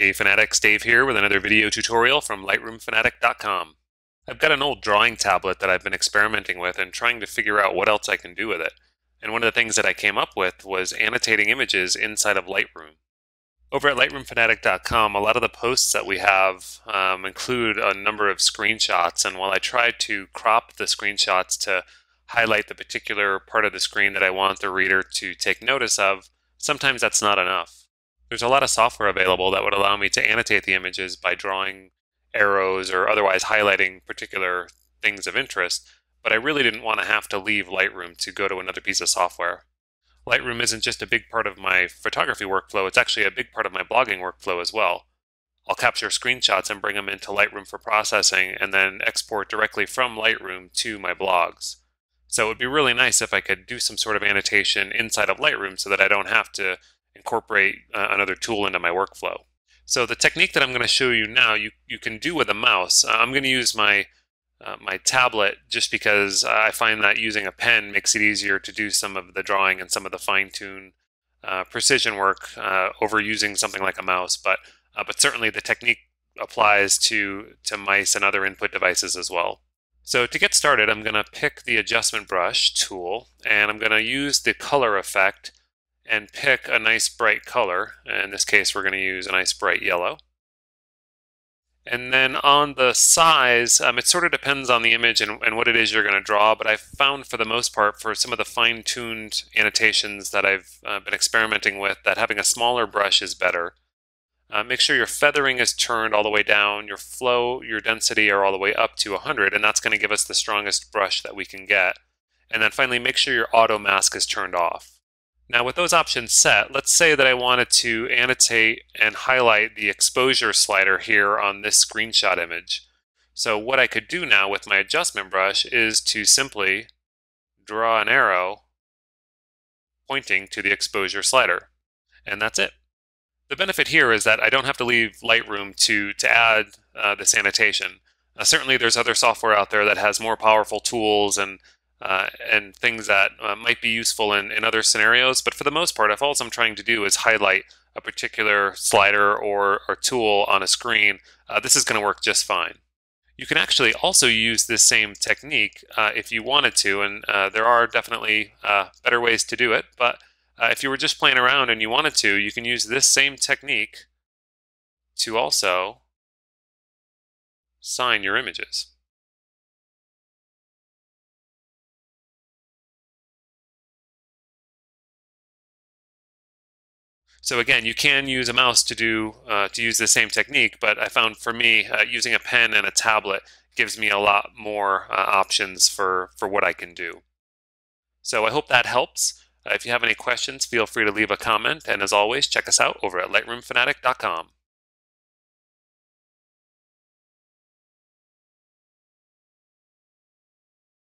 Hey Fanatics, Dave here with another video tutorial from LightroomFanatic.com. I've got an old drawing tablet that I've been experimenting with and trying to figure out what else I can do with it. And one of the things that I came up with was annotating images inside of Lightroom. Over at LightroomFanatic.com, a lot of the posts that we have um, include a number of screenshots, and while I try to crop the screenshots to highlight the particular part of the screen that I want the reader to take notice of, sometimes that's not enough. There's a lot of software available that would allow me to annotate the images by drawing arrows or otherwise highlighting particular things of interest, but I really didn't want to have to leave Lightroom to go to another piece of software. Lightroom isn't just a big part of my photography workflow, it's actually a big part of my blogging workflow as well. I'll capture screenshots and bring them into Lightroom for processing and then export directly from Lightroom to my blogs. So it would be really nice if I could do some sort of annotation inside of Lightroom so that I don't have to incorporate uh, another tool into my workflow. So the technique that I'm going to show you now, you, you can do with a mouse. Uh, I'm going to use my uh, my tablet just because I find that using a pen makes it easier to do some of the drawing and some of the fine-tune uh, precision work uh, over using something like a mouse. But but certainly the technique applies to to mice and other input devices as well. So to get started, I'm going to pick the adjustment brush tool and I'm going to use the color effect and pick a nice bright color. In this case, we're going to use a nice bright yellow. And then on the size, um, it sort of depends on the image and, and what it is you're going to draw, but I've found for the most part for some of the fine-tuned annotations that I've uh, been experimenting with that having a smaller brush is better. Uh, make sure your feathering is turned all the way down, your flow, your density are all the way up to 100, and that's going to give us the strongest brush that we can get. And then finally, make sure your auto mask is turned off. Now with those options set, let's say that I wanted to annotate and highlight the exposure slider here on this screenshot image. So what I could do now with my adjustment brush is to simply draw an arrow pointing to the exposure slider. And that's it. The benefit here is that I don't have to leave Lightroom to, to add uh, this annotation. Uh, certainly there's other software out there that has more powerful tools and uh, and things that uh, might be useful in, in other scenarios. But for the most part, if all I'm trying to do is highlight a particular slider or, or tool on a screen, uh, this is going to work just fine. You can actually also use this same technique uh, if you wanted to, and uh, there are definitely uh, better ways to do it. But if you were just playing around and you wanted to, you can use this same technique to also sign your images. So again, you can use a mouse to do uh, to use the same technique, but I found for me uh, using a pen and a tablet gives me a lot more uh, options for for what I can do. So I hope that helps. Uh, if you have any questions, feel free to leave a comment, and as always, check us out over at lightroomfanatic.com.